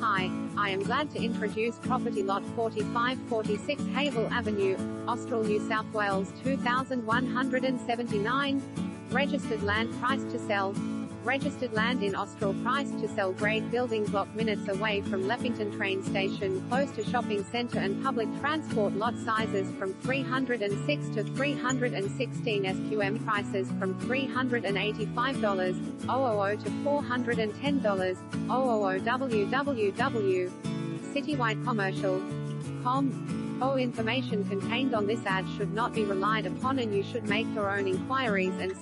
Hi, I am glad to introduce property lot 4546 Hayable Avenue, Austral, New South Wales 2179. Registered land price to sell. Registered land in Austral price to sell grade building block minutes away from Leppington train station, close to shopping centre and public transport lot sizes from 306 to 316 SQM prices from $385, 000 to $410, 000 www. Citywide Commercial. Com. Information contained on this ad should not be relied upon and you should make your own inquiries and